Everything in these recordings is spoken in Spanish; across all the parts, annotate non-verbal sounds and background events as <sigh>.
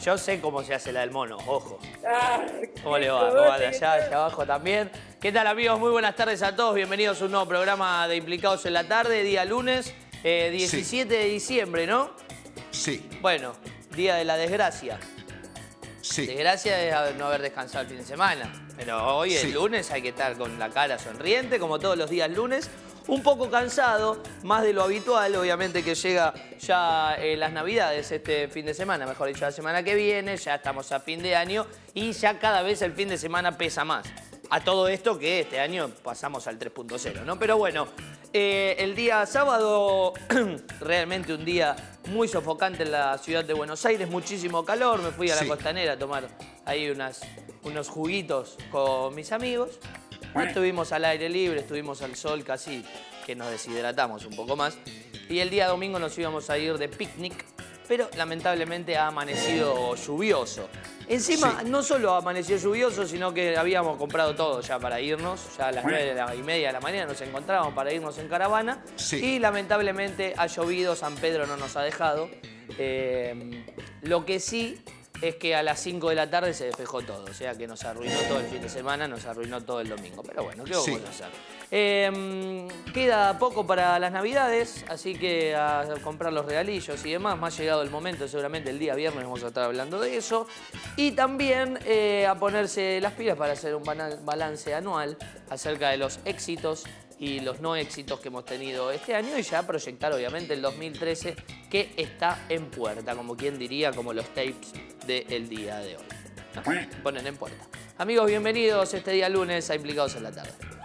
Yo sé cómo se hace la del mono, ojo. ¿Cómo le va? Allá, allá abajo también. ¿Qué tal amigos? Muy buenas tardes a todos. Bienvenidos a un nuevo programa de Implicados en la Tarde, día lunes, eh, 17 de diciembre, ¿no? Sí, Bueno, día de la desgracia. sí. Desgracia es haber- no haber descansado el fin de semana. Pero hoy es Sí. lunes, hay que estar con la cara sonriente, como todos los días lunes. Un poco cansado, más de lo habitual, obviamente que llega ya eh, las navidades este fin de semana, mejor dicho, la semana que viene, ya estamos a fin de año y ya cada vez el fin de semana pesa más. A todo esto que este año pasamos al 3.0, ¿no? Pero bueno, eh, el día sábado, <clears throat> realmente un día muy sofocante en la ciudad de Buenos Aires, muchísimo calor, me fui a la Sí. costanera a tomar ahí unas, unos juguitos con mis amigos. Estuvimos al aire libre, estuvimos al sol casi que nos deshidratamos un poco más. Y el día domingo nos íbamos a ir de picnic, pero lamentablemente ha amanecido lluvioso. Encima, Sí. no solo amaneció lluvioso, sino que habíamos comprado todo ya para irnos. Ya a las nueve y media de la mañana nos encontrábamos para irnos en caravana. Sí. Y lamentablemente ha llovido, San Pedro no nos ha dejado. Eh, lo que sí es que a las 5 de la tarde se despejó todo, o sea que nos arruinó todo el fin de semana, nos arruinó todo el domingo. Pero bueno, ¿qué vamos Sí. a hacer? Eh, queda poco para las navidades, así que a comprar los regalillos y demás. Más llegado el momento, seguramente el día viernes vamos a estar hablando de eso. Y también eh, a ponerse las pilas para hacer un balance anual acerca de los éxitos y los no éxitos que hemos tenido este año y ya proyectar obviamente el 2013 que está en puerta, como quien diría, como los tapes del día de hoy. Ponen en puerta. Amigos, bienvenidos este día lunes a Implicados en la Tarde.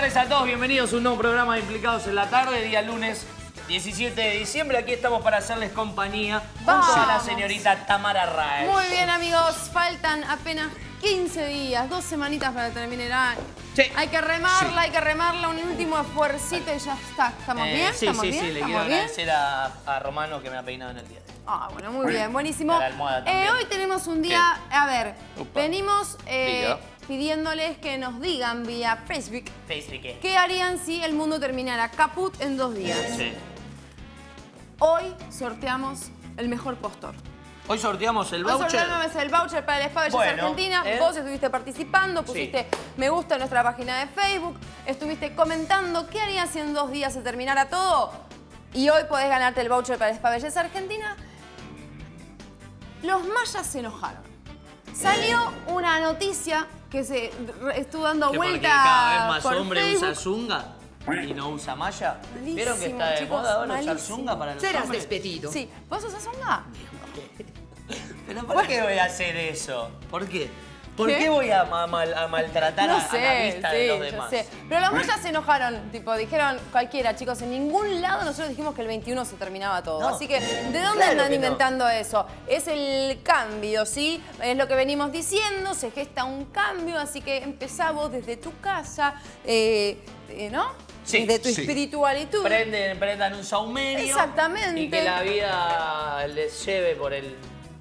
Tardes a todos. Bienvenidos a un nuevo programa de Implicados en la Tarde, día lunes 17 de diciembre. Aquí estamos para hacerles compañía junto a la Vamos. señorita Tamara Raez. Muy bien, amigos. Faltan apenas 15 días, dos semanitas para terminar. Sí. Hay que remarla, Sí. hay que remarla, un último esfuercito y ya está. ¿Estamos Eh, bien? Sí, ¿Estamos sí, bien? sí. Le ¿Estamos quiero agradecer a, a Romano que me ha peinado en el día. de hoy. Ah, bueno, muy bien, buenísimo. A <laughs> la almohada también. Eh, hoy tenemos un día, a ver, venimos eh. Pidiéndoles que nos digan vía Facebook Facebook. ¿qué? qué harían si el mundo terminara caput en dos días. Sí. Hoy sorteamos el mejor postor. Hoy sorteamos el Hoy voucher. sorteamos el voucher para el Spa Bueno, Argentina. ¿eh? Vos estuviste participando, pusiste me gusta en nuestra página de Facebook, estuviste comentando qué harías si en dos días se terminara todo. Y hoy podés ganarte el voucher para el Spa Belleza Argentina. Los mayas se enojaron. Salió una noticia que se estuvo dando Que porque vuelta cada vez más por hombre Facebook. usa zunga y no usa malla. Malísimo, ¿Vieron que está de chicos, moda ahora usar malísimo. zunga para los Serás hombres? despedido. Sí, ¿vos usás onda? <laughs> ¿Pero por qué voy a hacer eso? ¿Por qué? ¿Por ¿Qué? qué, voy a, ma- mal- a maltratar a, a la vista de los yo demás? sé. Pero los mayas se enojaron, tipo, dijeron cualquiera, chicos, en ningún lado nosotros dijimos que el 21 se terminaba todo. No. Así que, ¿de dónde Claro andan que no. inventando eso? Es el cambio, ¿sí? Es lo que venimos diciendo, se gesta un cambio, así que empezá vos desde tu casa, eh, eh, ¿no? Sí, desde tu sí. espiritualitud. Prenden, prendan un saumerio. Exactamente. Y que la vida les lleve por el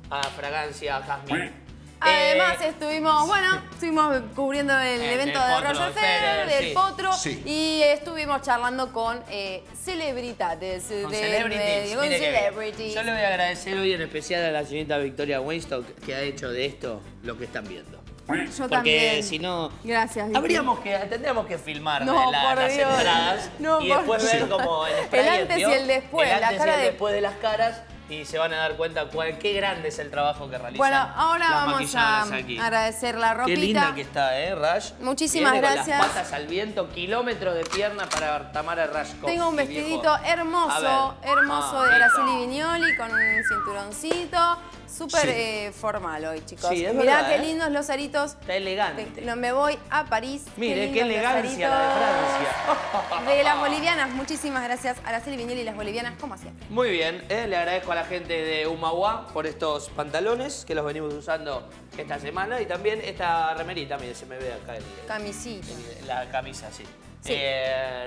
a fragancia jazmín. Además Eh, estuvimos, bueno, estuvimos cubriendo el El evento de Potro Roger Federer, del sí. Potro, Sí. y estuvimos charlando con eh, celebridades. con de- celebrities. de- con Mire que celebrities. Yo le voy a agradecer hoy en especial a la señorita Victoria Weinstock que ha hecho de esto lo que están viendo. Yo Porque también. si no. Gracias, Vicky. Habríamos que, tendríamos que filmar No, la- por las Dios. entradas No, y por después Dios. ver como el, El antes y el después, El la antes cara y el de- después de las caras y se van a dar cuenta cuál, qué grande es el trabajo que realizan. Bueno, ahora las vamos a aquí. agradecer la ropita. Qué linda que está, ¿eh, Rash? Muchísimas Viene gracias. Con las patas al viento, kilómetros de pierna para Tamara Rash. Tengo un vestidito hermoso, hermoso Ah, de. Araceli Vignoli con un cinturoncito. Súper Sí. eh, formal hoy, chicos. Sí, es Mirá verdad, qué ¿eh? lindos los aritos. Está elegante. No, me voy a París. Mire, qué, los elegancia la de. Francia. De las bolivianas, muchísimas gracias. Araceli Vignoli y las bolivianas, como siempre. Muy bien, eh, le agradezco a la gente de Humahuá por estos pantalones que los venimos usando esta semana y también esta remerita, mire, se me ve acá el, Camisita. el- la camisa, sí. Sí.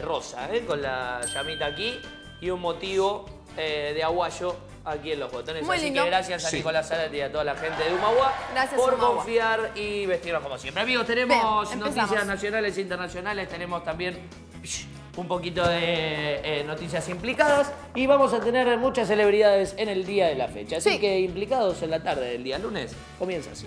Rosa, con la llamita aquí y un motivo de aguayo aquí en los botones. Muy Así lindo. que gracias a Sí. Nicolás Zárate y a toda la gente de Humahuá Gracias, por confiar y vestirnos como siempre. Amigos, tenemos Bien, noticias nacionales e internacionales, tenemos también un poquito de eh, noticias implicadas y vamos a tener muchas celebridades en el día de la fecha. Así Sí. que implicados en la tarde del día lunes, comienza así.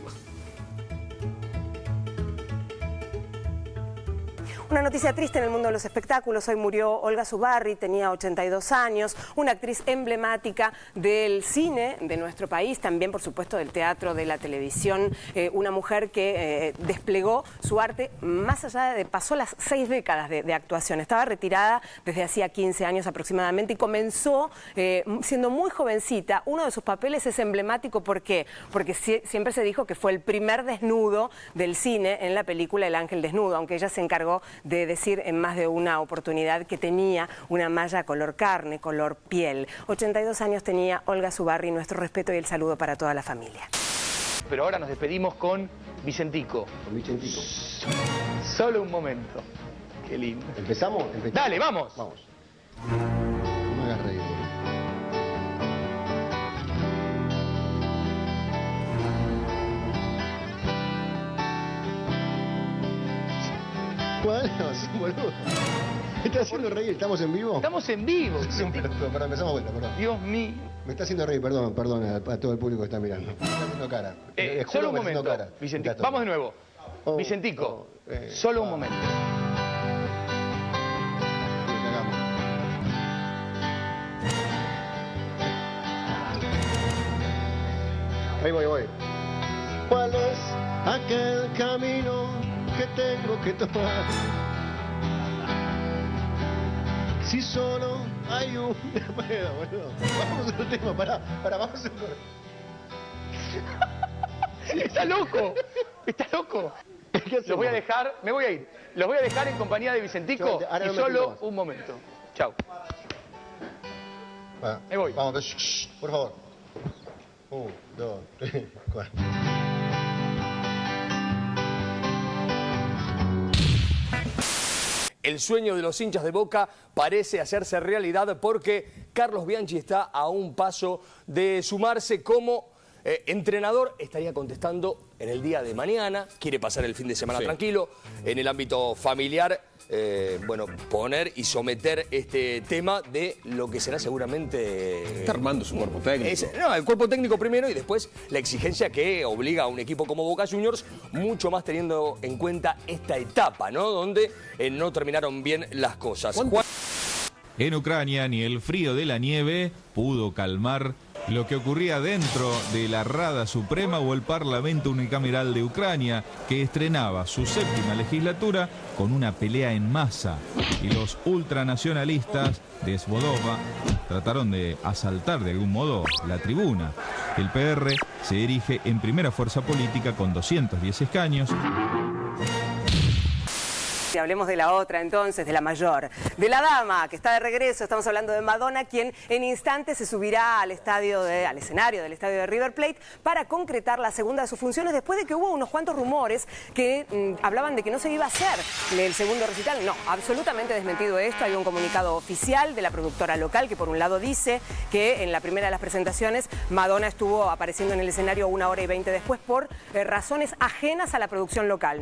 Una noticia triste en el mundo de los espectáculos. Hoy murió Olga Zubarri, tenía 82 años, una actriz emblemática del cine de nuestro país, también por supuesto del teatro, de la televisión, eh, una mujer que eh, desplegó su arte más allá de, pasó las seis décadas de, actuación. Estaba retirada desde hacía 15 años aproximadamente y comenzó eh, siendo muy jovencita. Uno de sus papeles es emblemático, ¿por qué? Porque sie- siempre se dijo que fue el primer desnudo del cine en la película El Ángel Desnudo, aunque ella se encargó de decir en más de una oportunidad que tenía una malla color carne, color piel. 82 años tenía Olga Zubarri, nuestro respeto y el saludo para toda la familia. Pero ahora nos despedimos con Vicentico. Con Vicentico. Solo un momento. Qué lindo. ¿Empezamos? Empezamos. Dale, vamos. Vamos. No me hagas reír. <laughs> Boludo. Me está haciendo reír, ¿estamos en vivo? Estamos en vivo. <laughs> Es un Vicentico. pelotudo, perdón, empezamos vuelta, perdón. Dios mío. Me está haciendo reír, perdón, perdón a, a todo el público que está mirando. Me está haciendo cara. Eh, Les juro solo un momento. cara. Vicentico. Vamos de nuevo. Oh, Vicentico. oh, eh, Solo un momento. Ahí voy, voy. ¿Cuál es aquel camino que tengo que tomar? Si solo hay un... <laughs> Bueno, boludo. Vamos a otro tema, pará, pará, vamos a. Está loco. Está loco. Los voy a dejar, me voy a ir. Los voy a dejar en compañía de Vicentico Yo, ahora y no me solo un momento. Chao. Me voy. Vamos, por favor. Un, dos, tres, cuatro. El sueño de los hinchas de Boca parece hacerse realidad porque Carlos Bianchi está a un paso de sumarse como eh, entrenador. Estaría contestando en el día de mañana. Quiere pasar el fin de semana tranquilo. En el ámbito familiar, eh, bueno, poner y someter este tema de lo que será seguramente... Está armando su cuerpo técnico. Es- no, el cuerpo técnico primero y después la exigencia que obliga a un equipo como Boca Juniors, mucho más teniendo en cuenta esta etapa, ¿no? Donde eh, no terminaron bien las cosas. En Ucrania ni el frío de la nieve pudo calmar lo que ocurría dentro de la Rada Suprema o el Parlamento Unicameral de Ucrania, que estrenaba su séptima legislatura con una pelea en masa. Y los ultranacionalistas de Svodova trataron de asaltar de algún modo la tribuna. El PR se erige en primera fuerza política con 210 escaños. Y hablemos de la otra entonces, de la mayor, de la dama que está de regreso. Estamos hablando de Madonna, quien en instantes se subirá al estadio al escenario del estadio de River Plate para concretar la segunda de sus funciones después de que hubo unos cuantos rumores que mm, hablaban de que no se iba a hacer el segundo recital. No, absolutamente desmentido esto. Hay un comunicado oficial de la productora local que por un lado dice que en la primera de las presentaciones Madonna estuvo apareciendo en el escenario una hora y veinte después por eh, razones ajenas a la producción local.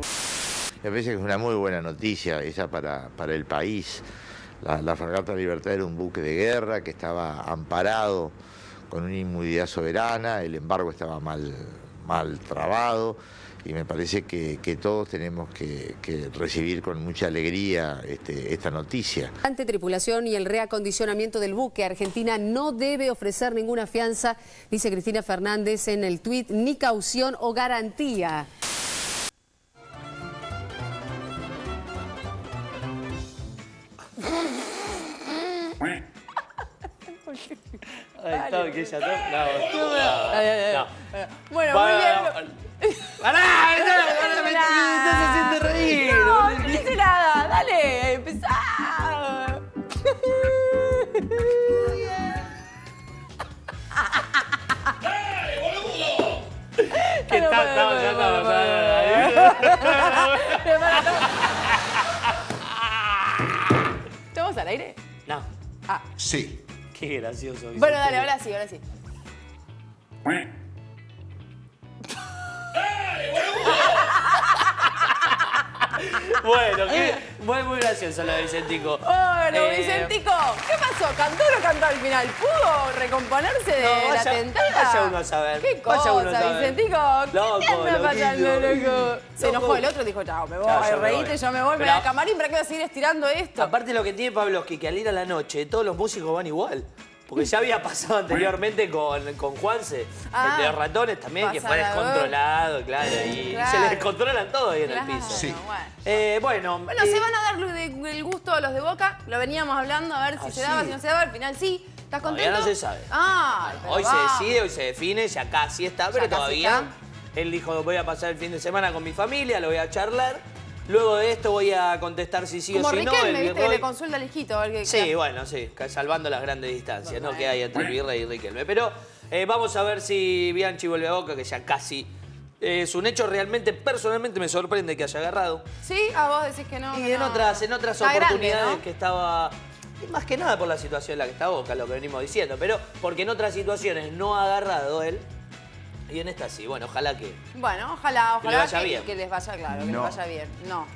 Me parece que es una muy buena noticia esa para, para el país. La, Fragata Libertad era un buque de guerra que estaba amparado con una inmunidad soberana, el embargo estaba mal, mal trabado y me parece que, todos tenemos que, que recibir con mucha alegría este, esta noticia. Ante tripulación y el reacondicionamiento del buque, Argentina no debe ofrecer ninguna fianza, dice Cristina Fernández en el tuit, ni caución o garantía. Ahí está, que ella. No, No, no, ay, ay, ay. no. Bueno, Bueno, Qué gracioso. Bueno, Vicente. dale, ahora sí, ahora sí. <laughs> Bueno, qué, muy, muy gracioso lo de Vicentico. Bueno, Eh, Vicentico, ¿qué pasó? ¿Cantó o no cantó al final? ¿Pudo recomponerse de No, la tentada? vaya uno a saber, ¿Qué cosa, uno a saber. Vicentico? ¿Qué Loco, te anda pasando, loco? Se enojó el otro, dijo, chao, me voy, me reíte, voy. yo me voy, me Pero- voy al camarín, ¿para qué voy a seguir estirando esto? Aparte lo que tiene Pavlovsky, que al ir a la noche todos los músicos van igual. Porque ya había pasado anteriormente con, con Juanse, Ah, el de los ratones también, que fue descontrolado, claro, y Claro. se les descontrolan todo ahí en Claro, el piso. Sí. bueno. Eh, bueno, Bueno, eh, se van a dar el gusto a los de Boca, lo veníamos hablando, a ver si Ah, se daba, sí. si no se daba, al final sí. ¿Estás Todavía contento? no se sabe. Ah, hoy se decide, hoy se define, ya casi está, pero todavía. está. Él dijo, voy a pasar el fin de semana con mi familia, lo voy a charlar. Luego de esto voy a contestar si sí Como o si no. Viste, que le consulta al hijito, qué... Sí, bueno, sí, salvando las grandes distancias, ¿no? Que hay entre Virrey y Riquelme. Pero eh, vamos a ver si Bianchi vuelve a Boca, que ya casi eh, es un hecho. Realmente, personalmente, me sorprende que haya agarrado. Sí, a vos decís que no. Y que en no. otras, en otras Está grande, oportunidades ¿no? que estaba... Más que nada por la situación en la que está Boca, lo que venimos diciendo. Pero porque en otras situaciones no ha agarrado él. Y en esta sí. Bueno, ojalá que... Bueno, ojalá, Que le ojalá vaya que, bien. que les vaya claro, que les No. vaya bien. No.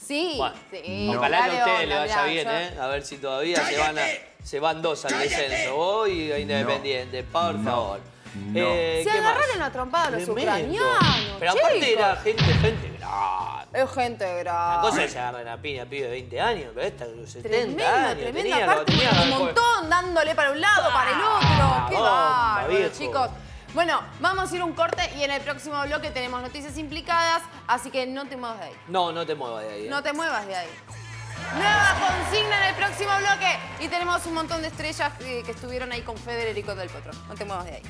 Sí, Bueno, sí. ojalá que a ustedes onda, le vaya bien, yo- ¿eh? A ver si todavía se van, a, se van dos al descenso. Vos y a Independiente, por No. favor. No. Eh, Se agarraron a trompada los ucranianos, Pero aparte chicos. era gente, gente grande. Es gente La grande. cosa es que se agarran a piña, pibe de 20 años, pero esta de 70 Tremendo, años. tremendo. tenía, Aparte, tenía un la- montón dándole para un lado, para el otro. Qué bárbaro, chicos. Bueno, vamos a ir un corte y en el próximo bloque tenemos noticias implicadas, así que no te muevas de ahí. No, no te muevas de ahí. ¿eh? No te muevas de ahí. Nueva consigna en el próximo bloque. Y tenemos un montón de estrellas que estuvieron ahí con Federer y con Del Potro. No te muevas de ahí.